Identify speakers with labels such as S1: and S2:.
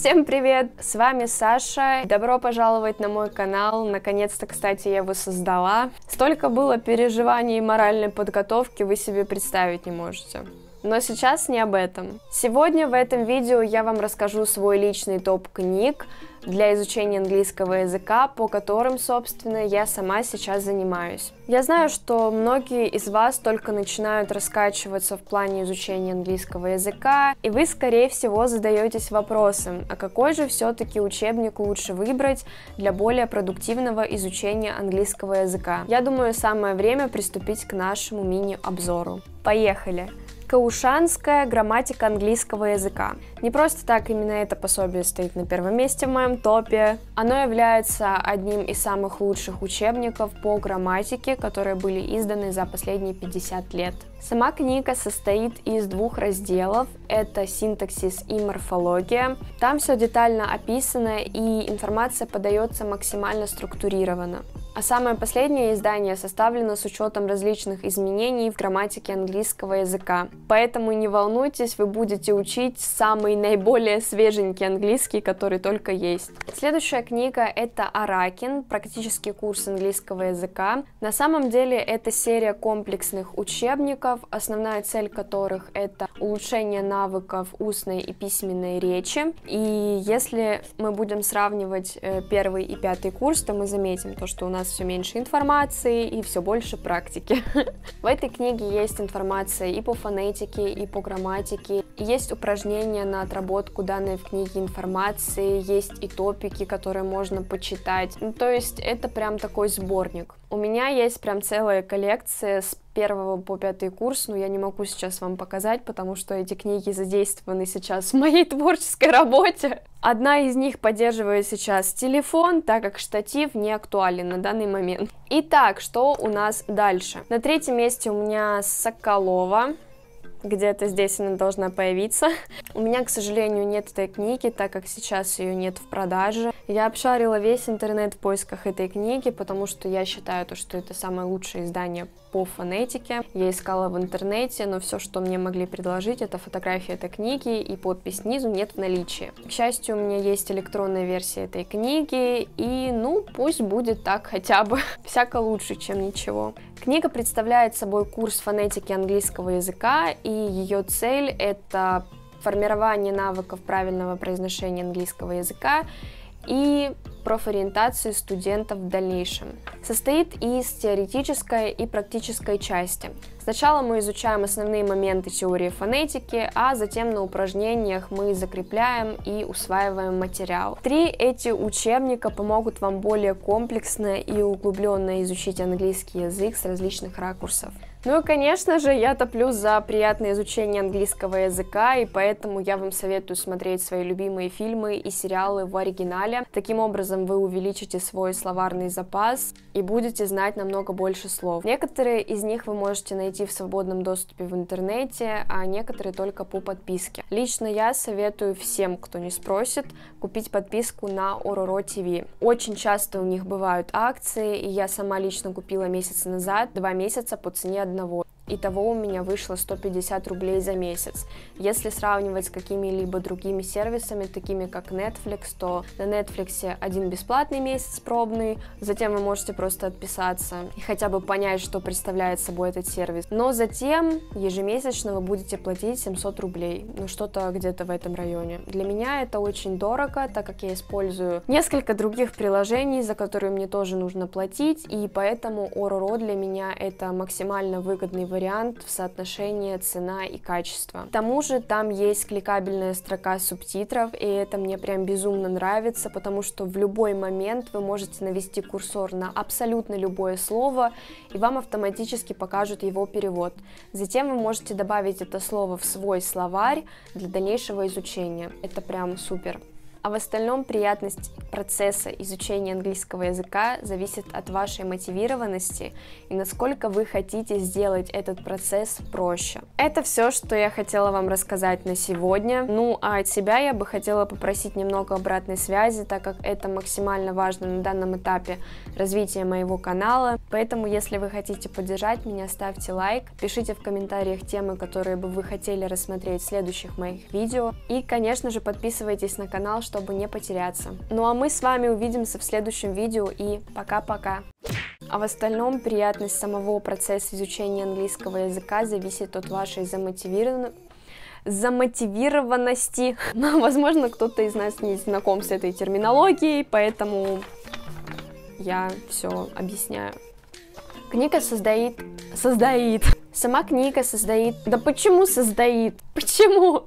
S1: Всем привет! С вами Саша. Добро пожаловать на мой канал. Наконец-то, кстати, я его создала. Столько было переживаний и моральной подготовки, вы себе представить не можете. Но сейчас не об этом. Сегодня в этом видео я вам расскажу свой личный топ книг для изучения английского языка, по которым, собственно, я сама сейчас занимаюсь. Я знаю, что многие из вас только начинают раскачиваться в плане изучения английского языка, и вы, скорее всего, задаетесь вопросом, а какой же все-таки учебник лучше выбрать для более продуктивного изучения английского языка. Я думаю, самое время приступить к нашему мини-обзору. Поехали! Каушанская грамматика английского языка. Не просто так именно это пособие стоит на первом месте в моем топе. Оно является одним из самых лучших учебников по грамматике, которые были изданы за последние 50 лет. Сама книга состоит из двух разделов. Это синтаксис и морфология. Там все детально описано и информация подается максимально структурированно. А самое последнее издание составлено с учетом различных изменений в грамматике английского языка. Поэтому не волнуйтесь, вы будете учить самый наиболее свеженький английский, который только есть. Следующая книга это Аракин, практический курс английского языка. На самом деле это серия комплексных учебников, основная цель которых это улучшение навыков устной и письменной речи. И если мы будем сравнивать э, первый и пятый курс, то мы заметим то, что у нас нас все меньше информации и все больше практики. В этой книге есть информация и по фонетике, и по грамматике. Есть упражнения на отработку данной в книге информации, есть и топики, которые можно почитать. Ну, то есть это прям такой сборник. У меня есть прям целая коллекция с первого по пятый курс, но я не могу сейчас вам показать, потому что эти книги задействованы сейчас в моей творческой работе. Одна из них поддерживает сейчас телефон, так как штатив не актуален на данный момент. Итак, что у нас дальше? На третьем месте у меня Соколова где-то здесь она должна появиться. У меня, к сожалению, нет этой книги, так как сейчас ее нет в продаже. Я обшарила весь интернет в поисках этой книги, потому что я считаю, то, что это самое лучшее издание по фонетике. Я искала в интернете, но все, что мне могли предложить, это фотография этой книги и подпись снизу нет в наличии. К счастью, у меня есть электронная версия этой книги, и ну, пусть будет так хотя бы. Всяко лучше, чем ничего. Книга представляет собой курс фонетики английского языка, и ее цель это формирование навыков правильного произношения английского языка. И профориентации студентов в дальнейшем. Состоит из теоретической и практической части. Сначала мы изучаем основные моменты теории фонетики, а затем на упражнениях мы закрепляем и усваиваем материал. Три эти учебника помогут вам более комплексно и углубленно изучить английский язык с различных ракурсов. Ну и, конечно же, я топлю за приятное изучение английского языка, и поэтому я вам советую смотреть свои любимые фильмы и сериалы в оригинале. Таким образом, вы увеличите свой словарный запас и будете знать намного больше слов. Некоторые из них вы можете найти в свободном доступе в интернете, а некоторые только по подписке. Лично я советую всем, кто не спросит, купить подписку на Ороро ТВ. Очень часто у них бывают акции, и я сама лично купила месяц назад, два месяца по цене одного. Итого у меня вышло 150 рублей за месяц. Если сравнивать с какими-либо другими сервисами, такими как Netflix, то на Netflix один бесплатный месяц пробный, затем вы можете просто отписаться и хотя бы понять, что представляет собой этот сервис. Но затем ежемесячно вы будете платить 700 рублей, ну что-то где-то в этом районе. Для меня это очень дорого, так как я использую несколько других приложений, за которые мне тоже нужно платить, и поэтому Ororo для меня это максимально выгодный вариант вариант в соотношении цена и качество. К тому же там есть кликабельная строка субтитров, и это мне прям безумно нравится, потому что в любой момент вы можете навести курсор на абсолютно любое слово, и вам автоматически покажут его перевод. Затем вы можете добавить это слово в свой словарь для дальнейшего изучения. Это прям супер. А в остальном приятность процесса изучения английского языка зависит от вашей мотивированности и насколько вы хотите сделать этот процесс проще. Это все, что я хотела вам рассказать на сегодня. Ну, а от себя я бы хотела попросить немного обратной связи, так как это максимально важно на данном этапе развития моего канала. Поэтому, если вы хотите поддержать меня, ставьте лайк, пишите в комментариях темы, которые бы вы хотели рассмотреть в следующих моих видео. И, конечно же, подписывайтесь на канал, чтобы не потеряться. Ну а мы с вами увидимся в следующем видео и пока-пока. А в остальном приятность самого процесса изучения английского языка зависит от вашей замотивированности замотивированности. Но, возможно, кто-то из нас не знаком с этой терминологией, поэтому я все объясняю. Книга создает... Создает. Сама книга создает... Да почему создает? Почему?